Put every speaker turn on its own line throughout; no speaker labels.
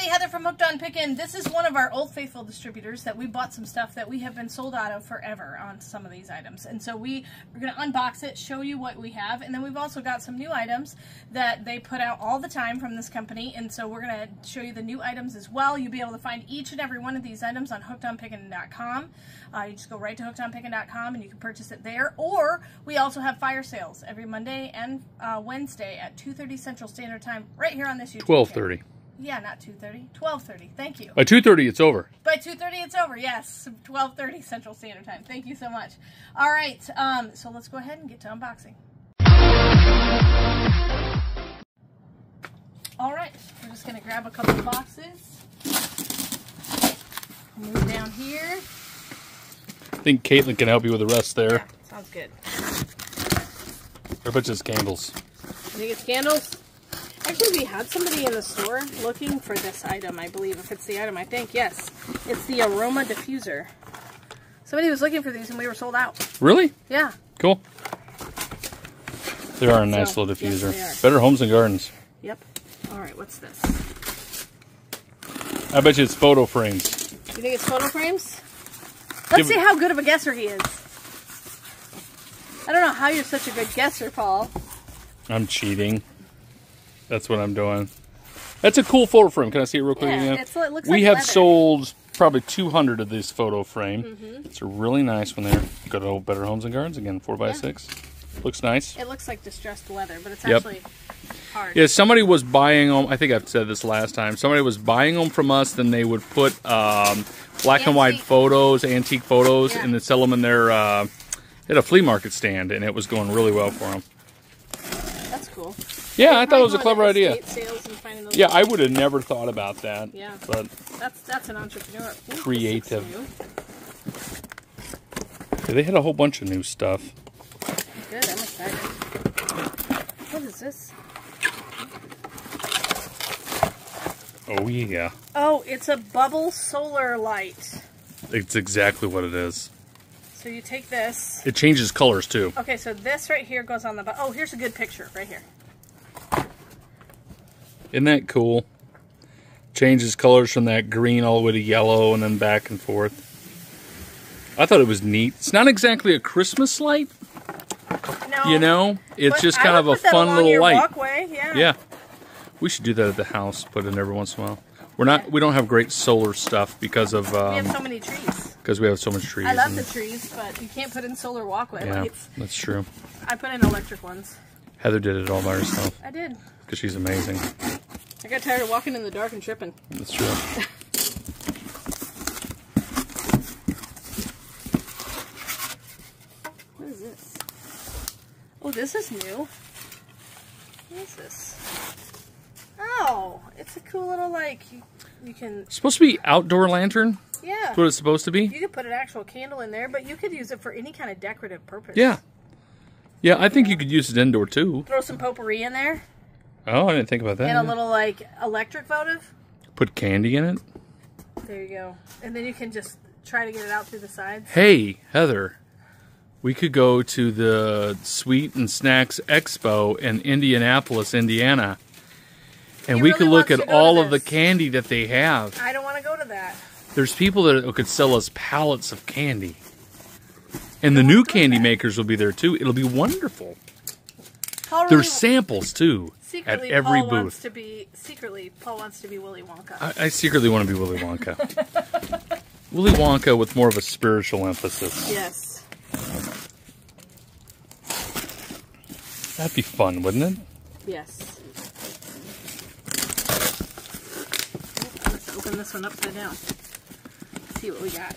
everybody, Heather from Hooked on Pickin'. This is one of our old faithful distributors that we bought some stuff that we have been sold out of forever on some of these items. And so we are going to unbox it, show you what we have, and then we've also got some new items that they put out all the time from this company. And so we're going to show you the new items as well. You'll be able to find each and every one of these items on hookedonpickin.com. Uh, you just go right to hookedonpickin.com and you can purchase it there. Or we also have fire sales every Monday and uh, Wednesday at 2.30 Central Standard Time right here on this YouTube
1230.
Channel. Yeah, not 2.30. 12.30. Thank you.
By 2.30, it's over.
By 2.30, it's over. Yes, 12.30 Central Standard Time. Thank you so much. All right, um, so let's go ahead and get to unboxing. All right, we're just going to grab a couple of boxes. Move down here.
I think Caitlin can help you with the rest there.
Yeah, sounds good.
Or but just candles.
I think it's candles. Actually, we had somebody in the store looking for this item, I believe. If it's the item, I think. Yes. It's the aroma diffuser. Somebody was looking for these and we were sold out.
Really?
Yeah.
Cool. They are a nice
So,
little
yes,
diffuser.
are.
Better homes and gardens.
Yep. All right, what's this?
I bet you it's photo frames.
You think it's photo frames? Let's
Give-
see how good of a guesser he is. I don't know how you're such a good guesser, Paul.
I'm cheating. That's what I'm doing. That's a cool photo frame. Can I see it real quick
Yeah,
again?
it looks
we
like
have
leather.
sold probably 200 of this photo frame.
Mm-hmm.
It's a really nice one there. Go to old Better Homes and Gardens again, 4x6. Looks nice.
It looks like distressed leather, but it's
Yep.
actually hard.
Yeah, somebody was buying them. I think I've said this last time. Somebody was buying them from us, then they would put um, black and white photos, antique photos,
Yeah.
and then sell them in their uh, at a flea market stand, and it was going really well for them. Yeah, I thought it was a clever idea.
estate sales and finding those
Yeah, I would have never thought about that.
Yeah.
But
That's that's an entrepreneur. Ooh,
Creative. yeah, they had a whole bunch of new stuff.
Good. I'm excited. What is this?
Oh yeah,
Oh, it's a bubble solar light.
it's exactly what it is.
So you take this.
It changes colors too.
Okay, so this right here goes on the. Oh, here's a good picture right here.
Isn't that cool? Changes colors from that green all the way to yellow and then back and forth. I thought it was neat. It's not exactly a Christmas light,
No,
you know? It's just kind of a fun little light.
Walkway, yeah.
Yeah. We should do that at the house, put it in every once in a while. We're not we don't have great solar stuff because of
We have
um
so many trees.
because we have so much trees.
I love the trees, but you can't put in solar walkway
yeah,
lights.
that's true.
I put in electric ones.
Heather did it all by herself
I did.
Because she's amazing.
I got tired of walking in the dark and tripping.
That's true.
What is this? Oh, this is new. What is this? Oh, it's a cool little like you, you can
It's supposed to be outdoor lantern.
yeah.
That's what it's supposed to be.
You could put an actual candle in there, but you could use it for any kind of decorative purpose.
Yeah. Yeah, I think you could use it indoor too.
Throw some potpourri in there
Oh, I didn't think about that.
and a little like electric votive.
Put candy in it.
There you go. And then you can just try to get it out through the sides.
Hey, Heather, we could go to the Sweet and Snacks Expo in Indianapolis, Indiana, and
He
we
really
could look at
to go to
all of the candy that they have.
I don't want to go to that.
There's people that could sell us pallets of candy. And the new candy makers will be there too. It'll be wonderful.
Paul really,
There's samples too at every
Paul wants to be secretly Paul wants to be Willy Wonka.
I, I secretly want to be Willy Wonka. Willy Wonka with more of a spiritual emphasis.
yes.
That'd be fun, wouldn't it?
Yes. Let's open this one upside down. See what we got.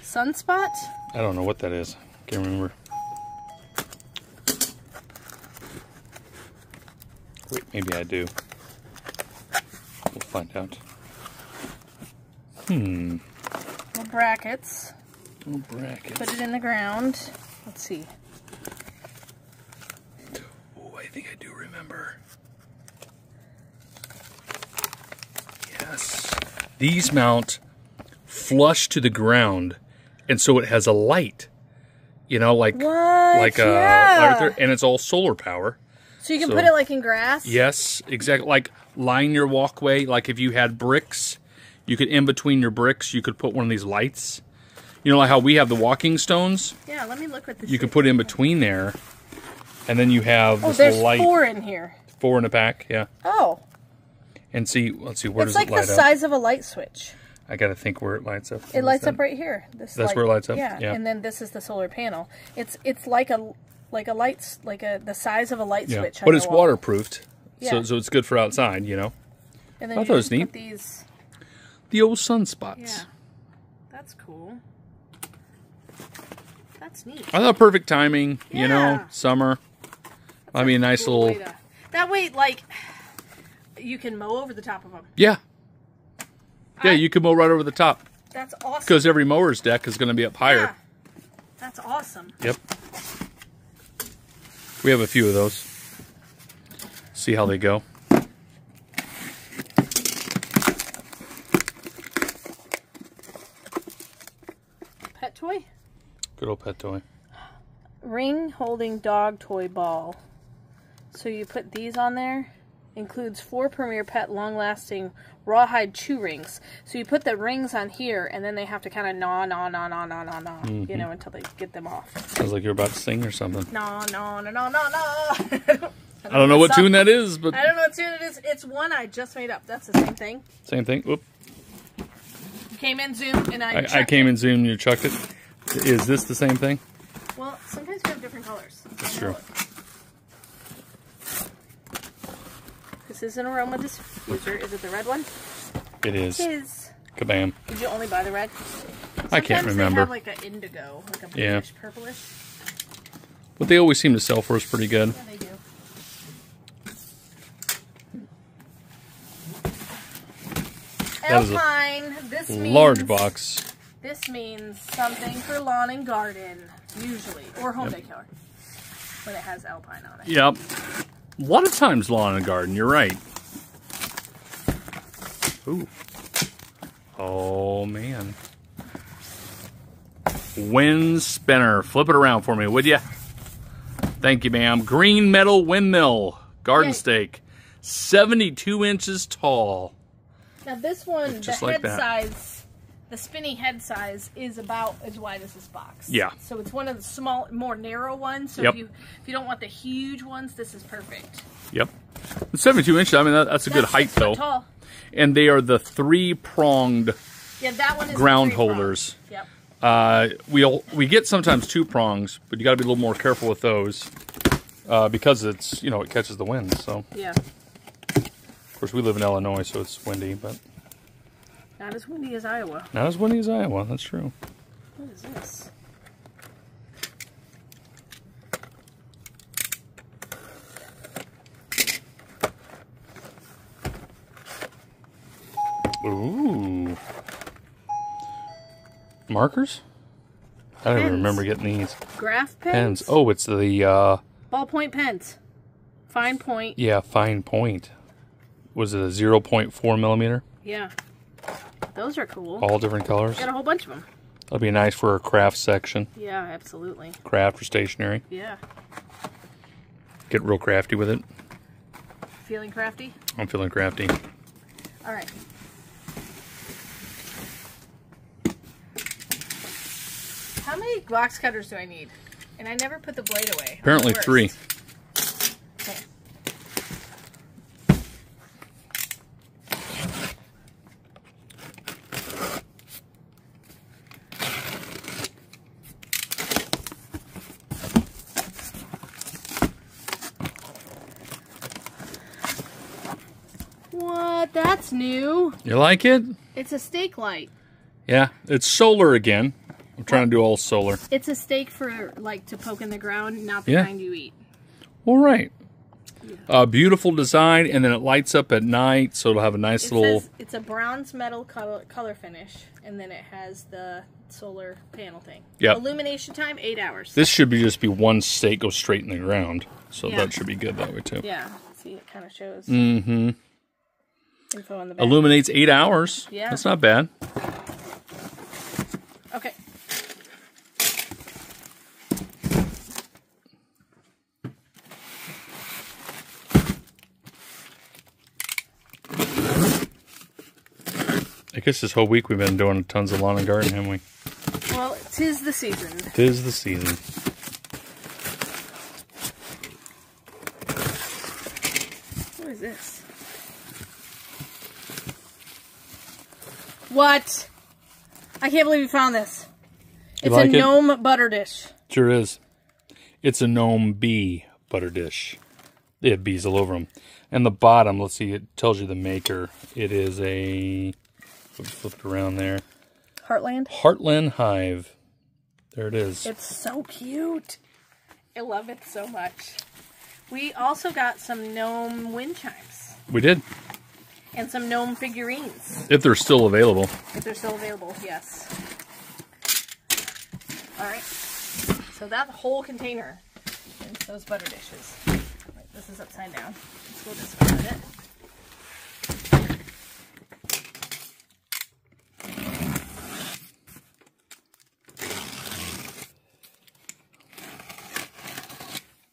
Sunspot?
I don't know what that is. Can't remember. Wait, maybe I do. We'll find out. Hmm.
Little brackets.
Oh, brackets.
Put it in the ground. Let's see.
Oh, I think I do remember. Yes. These mount flush to the ground, and so it has a light. You know, like
What?
like uh,
Yeah.
right and it's all solar power.
So you can
So-
put it like in grass.
Yes, exactly. Like line your walkway. Like if you had bricks, you could in between your bricks, you could put one of these lights. You know, like how we have the walking stones.
Yeah. Let me look at the.
You could put in between there, and then you have
Oh,
this
there's
light.
four in here.
Four in a pack. Yeah.
Oh,
And see, let's see, where
it's
does
like
it light up?
It's like the size of a light switch.
I got to think where it lights up.
It lights up right here. This
That's
light-
where it lights up?
Yeah.
Yeah.
And then this is the solar panel. It's it's like a like a lights like a the size of a light
Yeah,
switch. on
but it's
wall.
waterproofed,
Yeah.
so so it's good for outside. You know,
And then
I
you
thought it was neat.
These.
the old sunspots.
Yeah. That's cool. That's neat.
I thought perfect timing. You know,
Yeah.
summer. I mean, a nice
Cool way
little.
to- that way, like, you can mow over the top of them.
Yeah. Yeah,
I-
you can mow right over the top
That's awesome.
because every mower's deck is going to be up higher.
Yeah. That's awesome.
Yep. We have a few of those. See how they go.
Pet toy?
Good old pet toy.
Ring holding dog toy ball. So you put these on there. Includes four Premier Pet long lasting rawhide chew rings. So you put the rings on here and then they have to kind of gnaw, gnaw, gnaw, gnaw, gnaw, gnaw, gnaw,
Mm-hmm.
you know, until they get them off.
Sounds like you're about to sing or something.
Gnaw, gnaw, gnaw, gnaw, gnaw, gnaw.
I don't know what tune that is, but
I don't know what tune it is. It's one I just made up. That's the same thing.
same thing. Oop.
Came in Zoom and I.
I, I came
it.
in Zoom, and you chucked it. Is this the same thing?
Well, sometimes we have different colors.
That's true.
know it. This is an aroma diffuser. Is it the red one?
It is.
It is.
Kabam.
Did you only buy the red?
I can't remember.
They have like an indigo, like a
Yeah.
purplish.
But they always seem to sell for us pretty good.
Yeah, they do.
That is a
Alpine. This means
Large box.
This means something for lawn and garden, usually, or home decor, when it has Alpine on it.
Yep. A lot of times lawn and garden, you're right. Ooh. Oh, man. Wind spinner. Flip it around for me, would you? Thank you, ma'am. Green metal windmill. Garden stake. 72 inches tall.
Now this one,
Just
the
like
head
that.
size, the spinny head size is about as wide as this box.
Yeah.
So it's one of the small, more narrow ones. So
Yep.
if you if you don't want the huge ones, this is perfect.
Yep. The 72 inches, I mean, that, that's a good height, though.
Tall.
And they are the three pronged
Yeah, that one is
Ground holders.
Yep.
Uh, we'll we get sometimes two prongs, but you got to be a little more careful with those uh, because it's you know it catches the wind. So
Yeah.
of course we live in Illinois, so it's windy, but
Not as windy as Iowa.
not as windy as Iowa. That's true.
What is this?
Ooh, markers. I don't even remember getting these
Graph pens.
pens. Oh, it's the uh,
Ballpoint pens. Fine point.
yeah fine point. Was it a zero point four millimeter?
Yeah. Those are cool.
All different colors.
Got a whole bunch of them.
That'll be nice for a craft section,
Yeah, absolutely.
craft or stationery.
Yeah.
Get real crafty with it.
Feeling crafty?
I'm feeling crafty.
All right. How many box cutters do I need? And I never put the blade away.
Apparently three.
Okay. What? That's new.
You like it?
It's a stake light.
Yeah, it's solar again. I'm trying to do all solar.
It's a stake for like to poke in the ground, not the
Yeah.
kind you eat.
All right. Uh, beautiful design, and then it lights up at night, so it'll have a nice
It
little.
says it's a bronze metal color, color finish, and then it has the solar panel thing.
Yeah.
Illumination time eight hours.
This should be just be one stake go straight in the ground, so
Yeah.
that should be good that way too.
yeah. See, it kind of shows
Mm-hmm.
Info on the back.
Illuminates eight hours.
Yeah.
That's not bad.
Okay.
I guess this whole week we've been doing tons of lawn and garden, haven't we?
Well, tis the season.
Tis the season.
What is this? What? I can't believe you found this. It's
like
a
it?
gnome butter dish.
Sure is. It's a gnome bee butter dish. They have bees all over them. And the bottom, let's see, it tells you the maker. It is a, flip it around there,
Heartland.
Heartland Hive. There it is.
It's so cute. I love it so much. We also got some gnome wind chimes
We did,
and some gnome figurines.
if they're still available.
If they're still available, yes. Alright. So that whole container is those butter dishes. Wait, this is upside down. Let's go this way with it.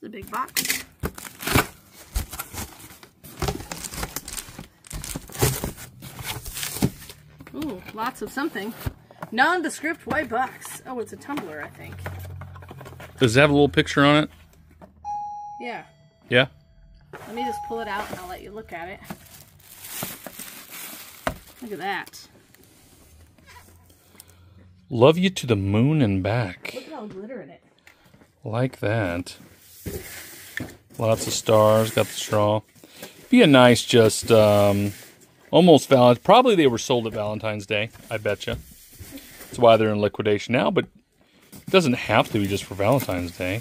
The big box. Ooh, lots of something. Nondescript white box. Oh, it's a tumbler, I think.
Does it have a little picture on it?
Yeah.
Yeah.
Let me just pull it out and I'll let you look at it. Look at that.
Love you to the moon and back.
Look at all glitter in it.
Like that. Lots of stars. Got the straw. Be a nice, just um, almost Valentine. Probably they were sold at Valentine's Day. I bet you. That's why they're in liquidation now. But it doesn't have to be just for Valentine's Day.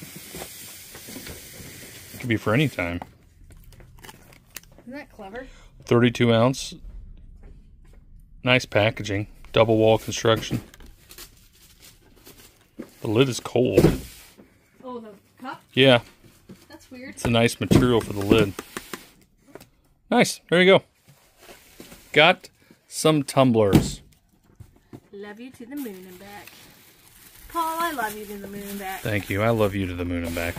It could be for any time.
Isn't that clever?
32 ounce. Nice packaging. Double wall construction. The lid is cold.
Oh, the cup?
Yeah,
That's weird.
It's a nice material for the lid. Nice. There you go. Got some tumblers.
Love you to the moon and back. Paul, I love you to the moon and back.
Thank you. I love you to the moon and back.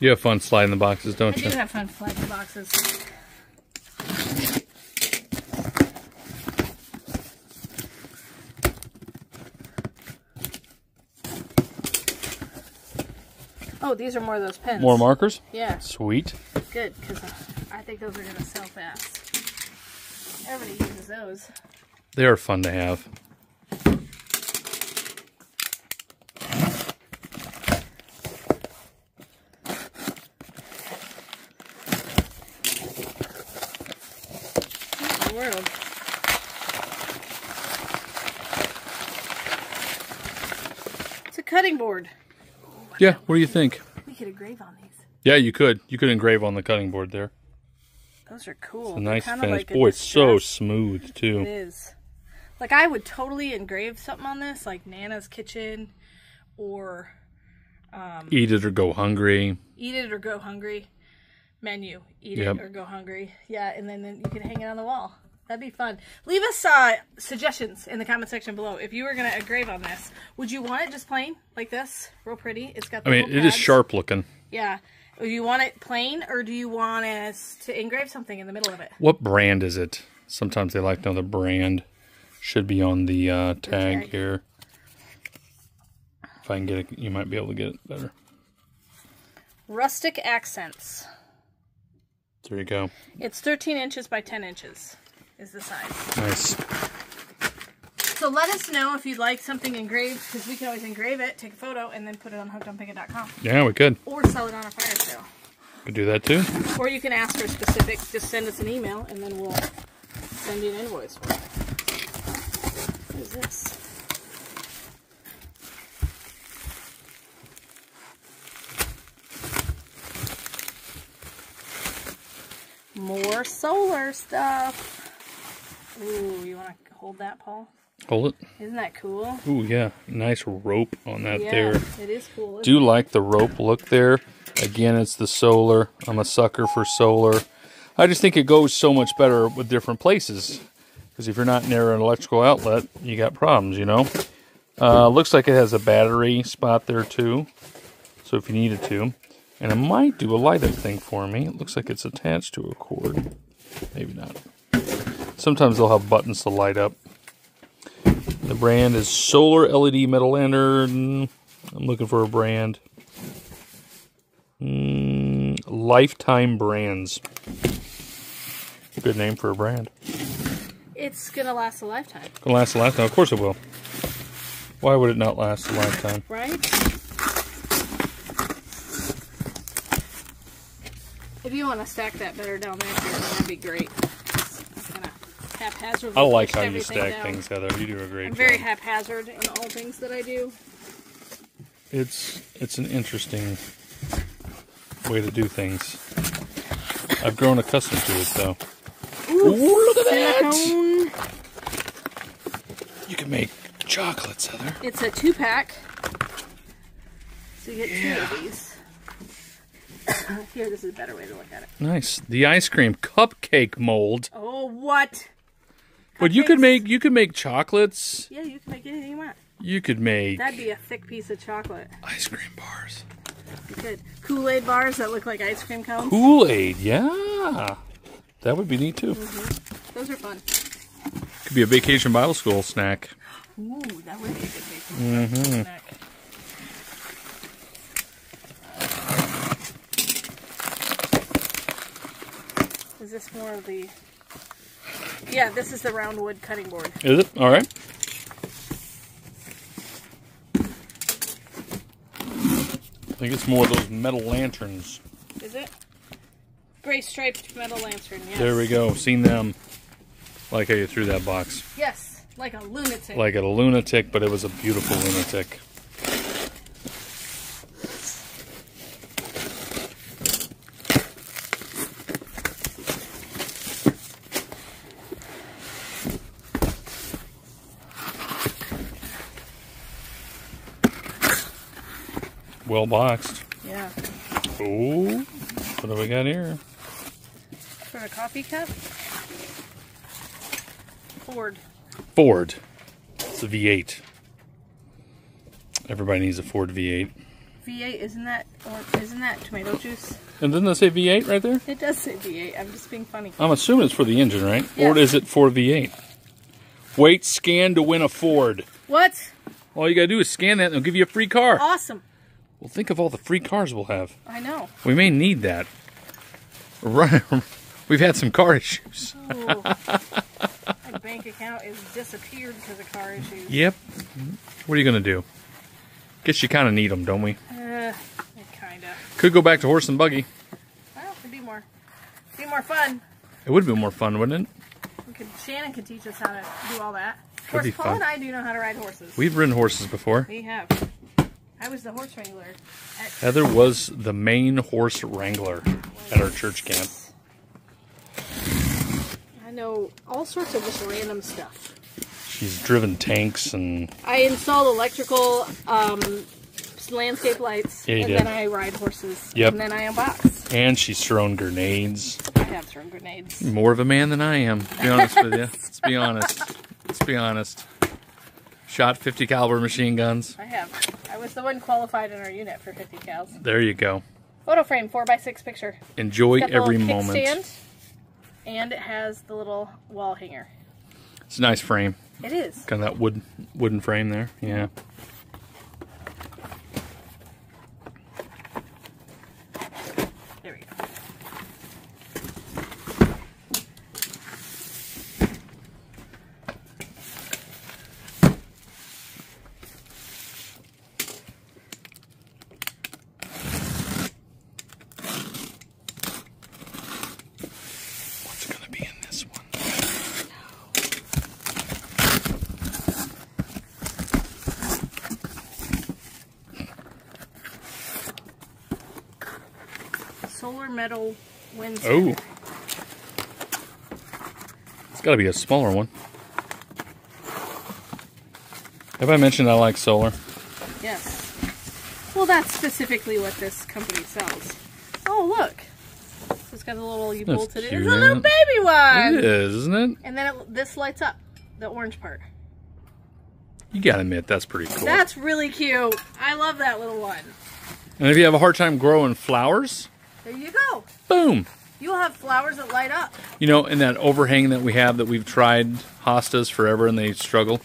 You have fun sliding the boxes, don't
do
you?
have fun flagging boxes. Oh, these are more of those pens.
More markers?
Yeah,
Sweet.
good, because I think those are going to sell fast. Everybody uses those.
They are fun to have.
What in the world? It's a cutting board.
Yeah, what do you think?
We could engrave on these.
Yeah, you could. You could engrave on the cutting board there.
Those are cool.
It's A nice finish.
like
Boy, it's so smooth too.
It is. Like I would totally engrave something on this, like Nana's Kitchen, or um,
Eat it or go hungry.
Eat It or Go Hungry menu. Eat
Yep.
it or go hungry. Yeah, and then, then you can hang it on the wall. That'd be fun. Leave us uh, suggestions in the comment section below. If you were gonna engrave on this, would you want it just plain like this, real pretty? It's got. The
I mean, it is sharp looking.
Yeah. Do you want it plain, or do you want us to engrave something in the middle of it?
What brand is it? Sometimes they like to know the brand. Should be on the uh, tag
tag.
here. If I can get it, you might be able to get it better.
Rustic accents.
There you go.
It's 13 inches by 10 inches is the size.
Nice.
So let us know if you'd like something engraved, because we can always engrave it, take a photo, and then put it on hookedonpickin.com.
Yeah, we could.
Or sell it on a fire sale.
Could do that too.
Or you can ask for specific, just send us an email, and then we'll send you an invoice for it. What is this? More solar stuff. Ooh, you want to hold that, Paul?
Hold it.
Isn't that cool?
Ooh, yeah. Nice rope on that
yeah,
there.
it is cool.
Do like the rope look there. Again, it's the solar. I'm a sucker for solar. I just think it goes so much better with different places. Because if you're not near an electrical outlet, you got problems, you know? Uh, looks like it has a battery spot there too. So if you needed to. And it might do a light up thing for me. It looks like it's attached to a cord. Maybe not. Sometimes they'll have buttons to light up. The brand is Solar LED Metal Lantern. I'm looking for a brand. Mm, Lifetime Brands. Good name for a brand.
It's gonna last a lifetime,
Gonna last a lifetime. Of course it will. Why would it not last a lifetime?
right? If you want to stack that better down there, that'd be great. Just
I like how you stack
down.
things, Heather. You do a great
I'm
job.
very haphazard in all things that I do.
It's it's an interesting way to do things. I've grown accustomed to it though.
Ooh,
look at that! You can make chocolates, Heather.
It's a two pack. So you get two of these. Here, this is a better way to look at it.
Nice. The ice cream cupcake mold.
Oh, what?
But you could make you could make chocolates.
Yeah, you can make anything you want.
You could make
That'd be a thick piece of chocolate.
ice cream bars.
You could. Kool Aid bars that look like ice cream cones.
Kool-Aid, yeah. That would be neat too.
Those are fun.
Could be a vacation Bible school snack.
Ooh, that would be a good taste.
Mm-hmm.
snack. Is this more of the? Yeah, this is the round wood cutting board.
Is it? All right. I think it's more of those metal lanterns.
Is it? Gray striped metal lantern. Yes.
There we go. Seen them. Like how you threw that box.
Yes, like a lunatic.
Like a lunatic, but it was a beautiful lunatic. Well boxed.
yeah.
Oh, what do we got here?
For a coffee cup. Ford.
Ford. It's a V8. Everybody needs a Ford V8.
V8 isn't that or isn't that tomato juice?
And doesn't that say V8 right there?
It does say V8. I'm just being funny.
I'm assuming it's for the engine, right? Or
Yes.
is it for V8? Wait, scan to win a Ford.
What?
All you gotta do is scan that and they'll give you a free car.
Awesome.
Well, think of all the free cars we'll have.
I know.
We may need that. Right. We've had some car issues.
Ooh. My bank account is disappeared because of car issues.
Yep. What are you gonna do? Guess you kind of need them, don't we?
Uh, kinda.
Could go back to horse and buggy.
Well, it'd be more, be more fun.
It would be more fun, wouldn't it?
We could, Shannon could teach us how to do all that. Of
Could
course,
be
Paul
fun.
and I do know how to ride horses.
We've ridden horses before.
We have. I was the horse wrangler. At,
Heather was the main horse wrangler at our church camp.
I know all sorts of just random stuff.
She's driven tanks and
I installed electrical um, landscape lights,
Yeah,
and
did.
then I ride horses,
Yep.
and then I unbox.
and she's thrown grenades.
I have thrown grenades.
More of a man than I am. To be honest with you. Let's be honest. Let's be honest. Shot 50 caliber machine guns.
I have. I was the one qualified in our unit for 50 cals.
There you go.
Photo frame, 4x6 picture.
Enjoy every moment.
kickstand, and it has the little wall hanger.
It's a nice frame.
It is.
Kind of that wood wooden frame there. Yeah.
There we go. Metal wind.
Oh. It's gotta be a smaller one. Have I mentioned I like solar?
Yes. Well, that's specifically what this company sells. Oh, look. It's got a little, you
That's
bolted it.
cute,
It's a little baby one.
It is, isn't it?
And then it, this lights up, the orange part.
You gotta admit, that's pretty cool.
That's really cute. I love that little one.
and if you have a hard time growing flowers,
There you go.
boom.
You'll have flowers that light up.
You know, in that overhang that we have that we've tried hostas forever and they struggle,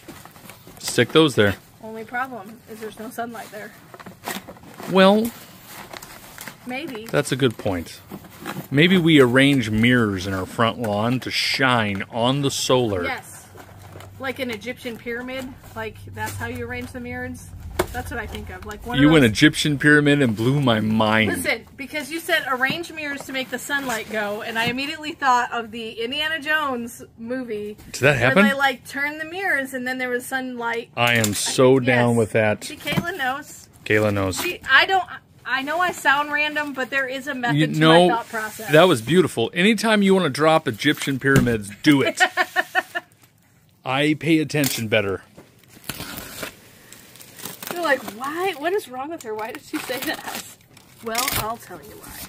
stick those there.
Only problem is there's no sunlight there.
Well,
Maybe.
that's a good point. Maybe we arrange mirrors in our front lawn to shine on the solar.
Yes. Like an Egyptian pyramid. Like that's how you arrange the mirrors. That's what I think of. Like one
You
of
went. Egyptian pyramid and blew my mind.
Listen, because you said arrange mirrors to make the sunlight go, and I immediately thought of the Indiana Jones movie
Did that happen?
where they like turn the mirrors and then there was sunlight.
I am so down
Yes.
with that.
See, Caitlin knows.
Kayla knows.
She, I don't. I know I sound random, but there is a method
You
to
know,
my thought process.
that was beautiful. Anytime you want to drop Egyptian pyramids, do it. I pay attention better.
Like, why? What is wrong with her? Why did she say that? Well, I'll tell you why.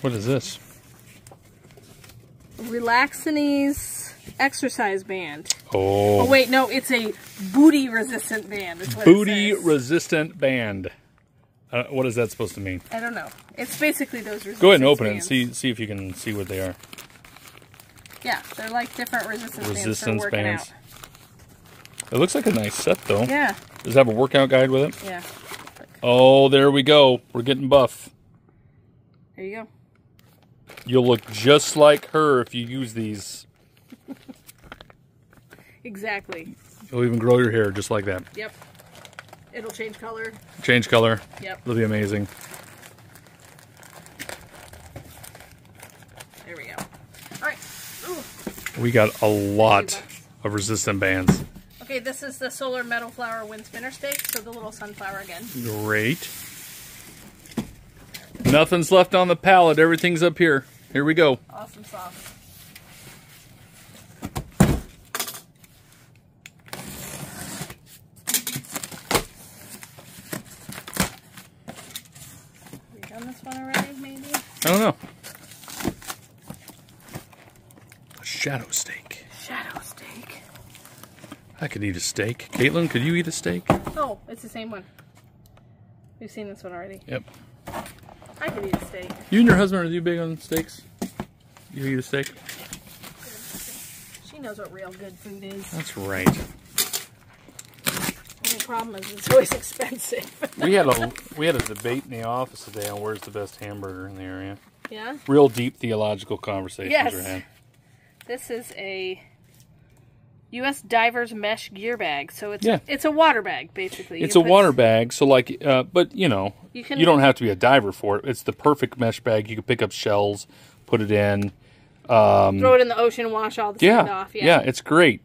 What is this?
Relaxinese exercise band.
Oh,
Oh wait, no, it's a booty resistant band. Is what
booty
it says.
resistant band. Uh, what is that supposed to mean?
I don't know. It's basically those resistance
Go ahead and open it and see see if you can see what they are.
Yeah, they're like different resistance,
Resistance
bands
bands. It looks like a nice set though.
Yeah,
Does it have a workout guide with it?
yeah.
Oh, there we go. We're getting buff.
There you go.
You'll look just like her if you use these.
Exactly.
You'll even grow your hair just like that.
Yep. It'll change color.
Change color.
Yep.
It'll be amazing.
There we go. All right. Ooh.
We got a lot of resistant bands.
Okay, this is the solar metal flower wind spinner stake. So the little sunflower again.
Great. Nothing's left on the pallet. Everything's up here. Here we go.
Awesome sauce. We done this one already, maybe?
I don't know. A shadow. Could eat a steak. Caitlin, could you eat a steak?
Oh, it's the same one. We've seen this one already.
Yep.
I could eat a steak.
You and your husband are you big on steaks? You eat a steak?
She knows what real good food is.
That's right.
The only problem is it's always expensive.
We had a we had a debate in the office today on where's the best hamburger in the area.
yeah?
Real deep theological conversations
Yes.
were had.
This is a U.S. Divers Mesh Gear Bag. So it's
Yeah.
it's a water bag, basically.
It's
You
a
put-
water bag, so like, uh, but you know,
You
you,
can-
don't have to be a diver for it. It's the perfect mesh bag. You can pick up shells, put it in. Um,
Throw it in the ocean, wash all the
yeah,
sand off.
yeah, it's great.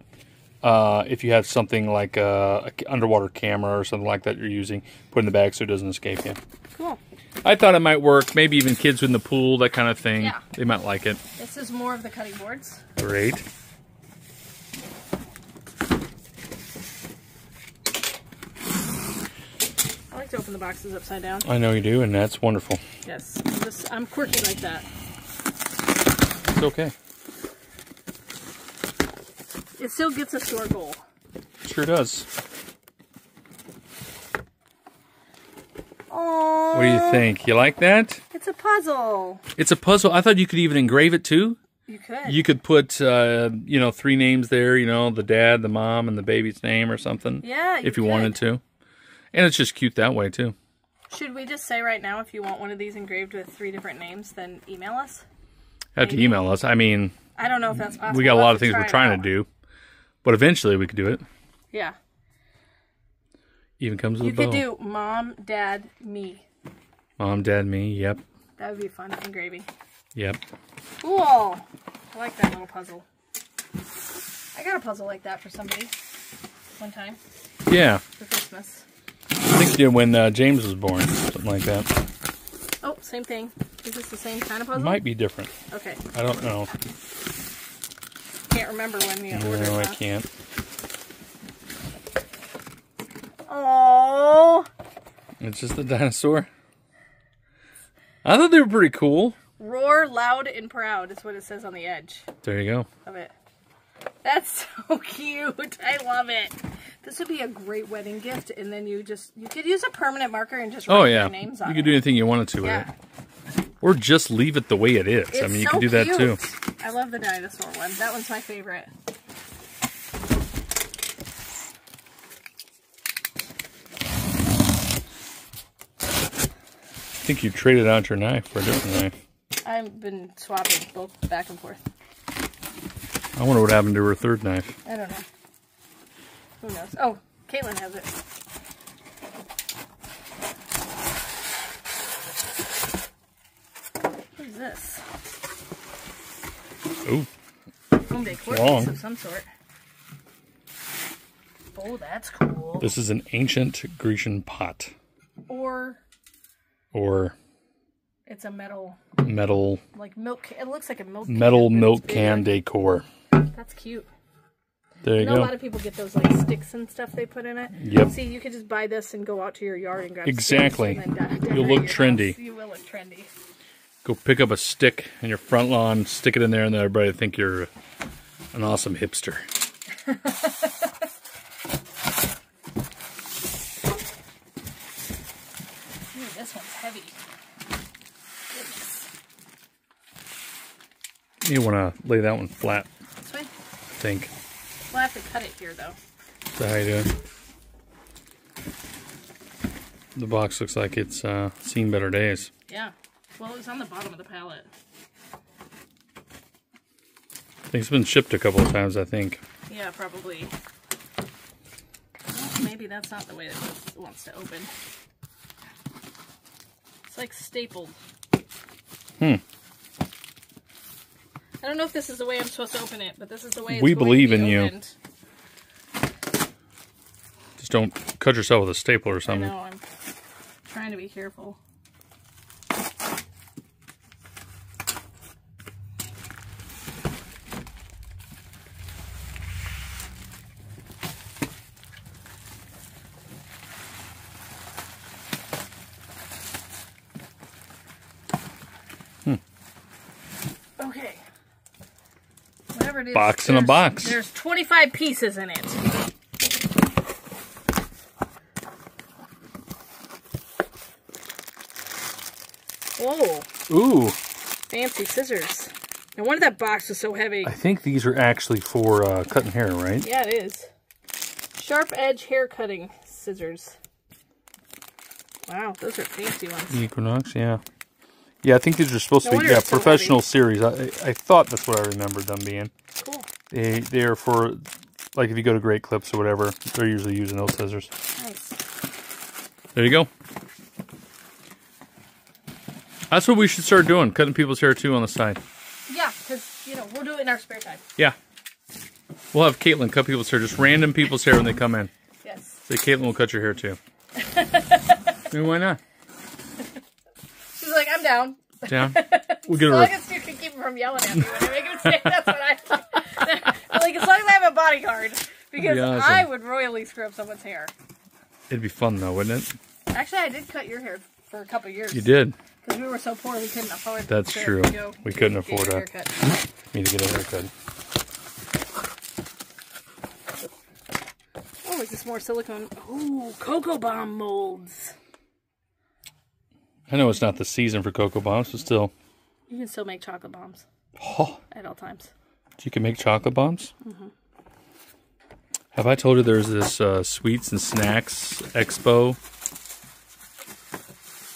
Uh, if you have something like a, a underwater camera or something like that you're using, put in the bag so it doesn't escape you.
Cool.
I thought it might work. Maybe even kids in the pool, that kind of thing.
Yeah.
They might like it.
This is more of the cutting boards.
Great.
I like to open the boxes upside down.
I know you do, and that's wonderful.
Yes. This, I'm quirky like that.
It's okay.
It still gets us to our goal.
Sure does.
Oh.
What do you think? You like that?
It's a puzzle.
It's a puzzle. I thought you could even engrave it too.
You could.
You could put, uh, you know, three names there. You know, the dad, the mom, and the baby's name or something.
yeah.
if you
could.
wanted to. And it's just cute that way too.
Should we just say right now, if you want one of these engraved with three different names, then email us?
Have to email us. I mean,
I don't know if that's possible.
we got a lot of things we're trying to do, but eventually we could do it.
Yeah.
Even comes with
You
a bow.
could do mom, dad, me.
Mom, dad, me. Yep,
That would be fun engraving.
yep.
Cool. I like that little puzzle. I got a puzzle like that for somebody one time
Yeah,
for Christmas.
I think you did when uh, James was born, something like that.
Oh, same thing. Is this the same kind of
It
puzzle?
might be different.
Okay.
I don't know.
Can't remember when we ordered
No, I can't.
Oh.
It's just a dinosaur. I thought they were pretty cool.
Roar loud and proud is what it says on the edge
There you go.
of it. That's so cute. I love it. This would be a great wedding gift, and then you just you could use a permanent marker and just oh, write
Oh yeah,
your names on
you
it.
could do anything you wanted to with
Yeah.
it, or just leave it the way it is. I mean, you
so
could do that too.
I love the dinosaur one. That one's my favorite.
I think you traded out your knife for a different knife.
I've been swapping both back and forth.
I wonder what happened to her third knife.
I don't know. Who knows? Oh, Caitlin has it. What is this?
Ooh,
Home decor
long.
of some sort. Oh, that's cool.
this is an ancient Grecian pot
Or
or
it's a metal,
metal
like milk. It looks like a milk.
metal
can,
milk can decor.
That's cute.
There
I
you
know a lot of people get those like sticks and stuff they put in it.
Yep.
See, you could just buy this and go out to your yard and grab
Exactly.
and
You'll look trendy.
house. You will look trendy.
Go pick up a stick in your front lawn, stick it in there, and then everybody will think you're an awesome hipster.
Ooh, this one's heavy. Goodness.
You want to lay that one flat? I think.
We'll have to cut it here though.
That how you do? The box looks like it's uh, seen better days.
Yeah. Well, it was on the bottom of the pallet.
I think it's been shipped a couple of times, I think.
Yeah, probably. Well, maybe that's not the way that it wants to open. It's like stapled.
Hmm.
I don't know if this is the way I'm supposed to open it, but this is the way it's
We believe
to be
in you. Just don't cut yourself with a staple or
I
something.
know, I'm trying to be careful. Okay. Whatever it is.
Box in a box.
There's 25 pieces in it. Whoa,
Ooh,
fancy scissors. No wonder that box was so heavy.
I think these are actually for uh, cutting hair, right?
Yeah, it is. Sharp edge hair cutting scissors. Wow, those are fancy ones.
Equinox, yeah. Yeah, I think these are supposed
No
to be yeah
so
professional series. I, I I thought that's what I remembered them being.
Cool.
They they are for like if you go to Great Clips or whatever, they're usually using those scissors.
Nice.
There you go. That's what we should start doing, cutting people's hair too on the side.
Yeah, because, you know, we'll do it in our spare time.
Yeah. We'll have Caitlin cut people's hair, just random people's hair when they come in.
Yes.
Say, Caitlin will cut your hair too. I mean, why not?
She's like, I'm down.
Down. We'll get
As
a
long
re-
as you can keep him from yelling at me when I make a mistake, that's what I like. As long as I have a bodyguard, because
Be awesome.
I would royally screw up someone's hair.
It'd be fun though, wouldn't it?
Actually, I did cut your hair for a couple years.
You did.
Because we were so poor we couldn't afford
That's
to
true. We couldn't afford a-
haircut.
Me to get a haircut.
Oh, is this more silicone? Ooh, cocoa bomb molds.
I know it's not the season for cocoa bombs, but still,
You can still make chocolate bombs
oh,
at all times.
you can make chocolate bombs. Mm-hmm. Have I told you there's this uh, sweets and snacks expo?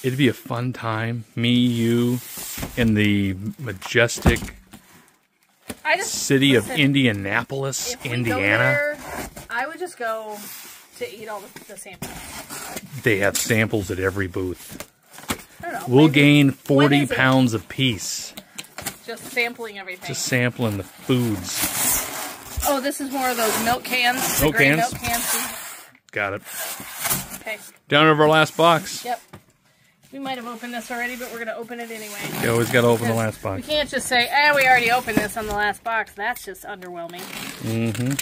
It'd be a fun time. Me, you, in the majestic
I just
city of Indianapolis, Indiana.
There, I would just go to eat all the, the samples.
They have samples at every booth.
I don't know.
We'll gain 40
is it?
pounds a piece
just sampling everything.
just sampling the foods.
Oh, this is more of those milk cans.
Milk cans?
Milk cans.
Got it.
Okay.
Down to our last box.
Yep. We might have opened this already, but we're gonna open it anyway.
You always got to open the last box.
We can't just say, "Eh, we already opened this on the last box." That's just underwhelming.
Mm-hmm.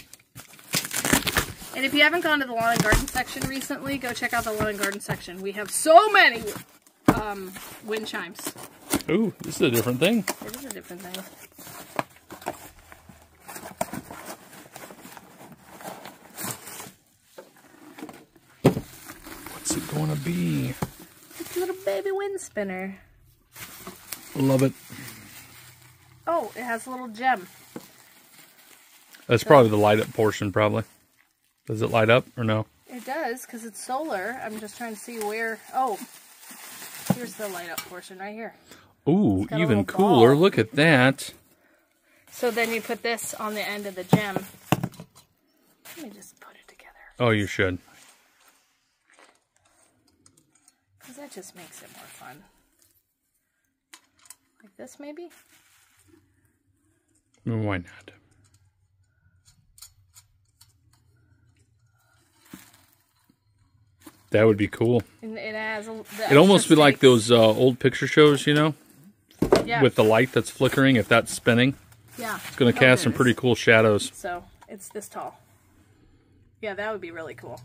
And if you haven't gone to the lawn and garden section recently, go check out the lawn and garden section. We have so many um, wind chimes.
Ooh, this is a different thing.
It is a different thing.
Gonna be?
It's a little baby wind spinner.
Love it.
Oh, it has a little gem.
That's probably the light up portion, probably. Does it light up or no?
It does, because it's solar. I'm just trying to see where... Oh, here's the light up portion right here.
Ooh, even cooler.
ball.
Look at that.
So then you put this on the end of the gem. Let me just put it together.
Oh, you should.
Because that just makes it more fun. Like this, maybe?
Why not? That would be cool.
And it has a, the
It almost be like those uh, old picture shows, you know,
yeah.
with the light that's flickering. If that's spinning,
yeah.
it's going to
Oh,
cast some pretty cool shadows.
So it's this tall. Yeah, that would be really cool.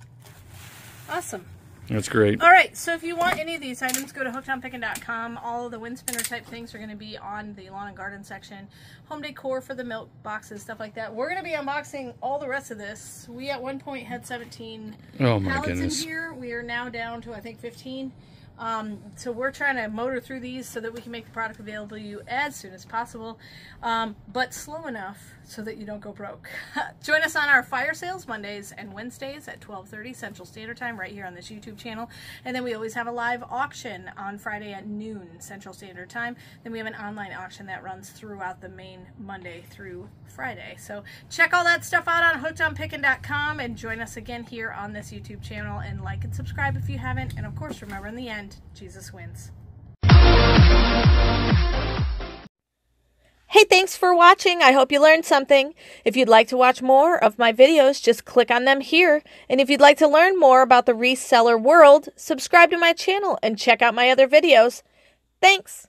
Awesome.
That's great.
All right, so if you want any of these items, go to hookedonpickin.com. All of the wind spinner type things are going to be on the lawn and garden section. Home decor for the milk boxes, stuff like that. We're going to be unboxing all the rest of this. We at one point had 17
Oh my
pallets
goodness.
in here. We are now down to I think 15. Um, so we're trying to motor through these so that we can make the product available to you as soon as possible, um, but slow enough so that you don't go broke. Join us on our fire sales Mondays and Wednesdays at 12:30 Central Standard Time right here on this YouTube channel, and then we always have a live auction on Friday at noon Central Standard Time. Then we have an online auction that runs throughout the main Monday through Friday. So check all that stuff out on hookedonpickin.com and join us again here on this YouTube channel and like and subscribe if you haven't. And of course, remember in the end, Jesus wins.
Hey, thanks for watching. I hope you learned something. If you'd like to watch more of my videos, just click on them here. And if you'd like to learn more about the reseller world, subscribe to my channel and check out my other videos. Thanks.